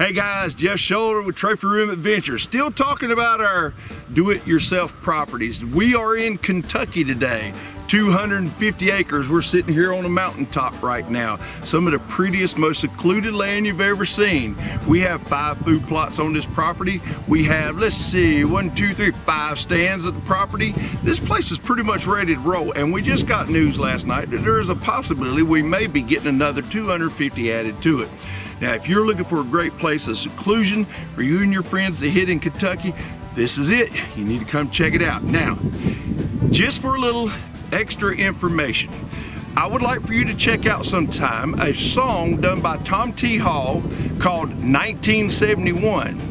Hey guys, Jeff Shoulder with Trophy Room Adventures. Still talking about our do-it-yourself properties. We are in Kentucky today. 250 acres. We're sitting here on a mountaintop right now. Some of the prettiest, most secluded land you've ever seen. We have five food plots on this property. We have, let's see, one, two, three, five stands at the property. This place is pretty much ready to roll. And we just got news last night that there is a possibility we may be getting another 250 added to it. Now, if you're looking for a great place of seclusion for you and your friends to hit in Kentucky, this is it. You need to come check it out. Now, just for a little extra information, I would like for you to check out sometime a song done by Tom T. Hall called 1971.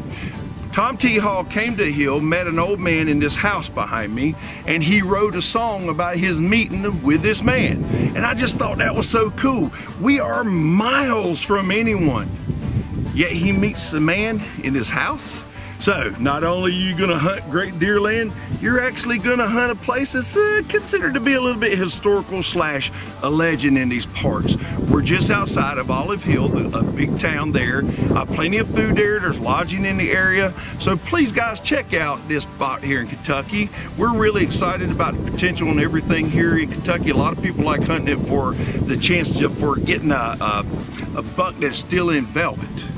Tom T. Hall came to Hill, met an old man in this house behind me, and he wrote a song about his meeting with this man. And I just thought that was so cool. We are miles from anyone, yet he meets the man in his house so, not only are you gonna hunt great deer land, you're actually gonna hunt a place that's uh, considered to be a little bit historical slash a legend in these parts. We're just outside of Olive Hill, a big town there. Uh, plenty of food there, there's lodging in the area. So please guys, check out this spot here in Kentucky. We're really excited about the potential and everything here in Kentucky. A lot of people like hunting it for the chance to, for getting a, a, a buck that's still in velvet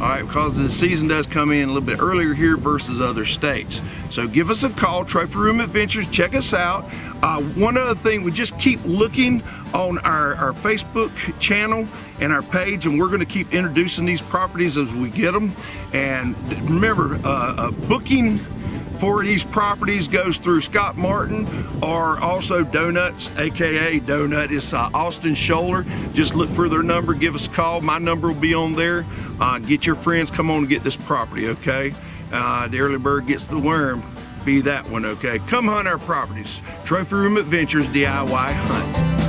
all right, because the season does come in a little bit earlier here versus other states. So give us a call, Trophy Room Adventures, check us out. Uh, one other thing, we just keep looking on our, our Facebook channel and our page, and we're gonna keep introducing these properties as we get them. And remember, uh, uh, booking for these properties goes through Scott Martin or also Donuts, aka Donut. It's uh, Austin Shoulder. Just look for their number, give us a call. My number will be on there. Uh, get your friends, come on and get this property, okay? Uh, the early bird gets the worm. Be that one, okay? Come hunt our properties. Trophy Room Adventures DIY Hunts.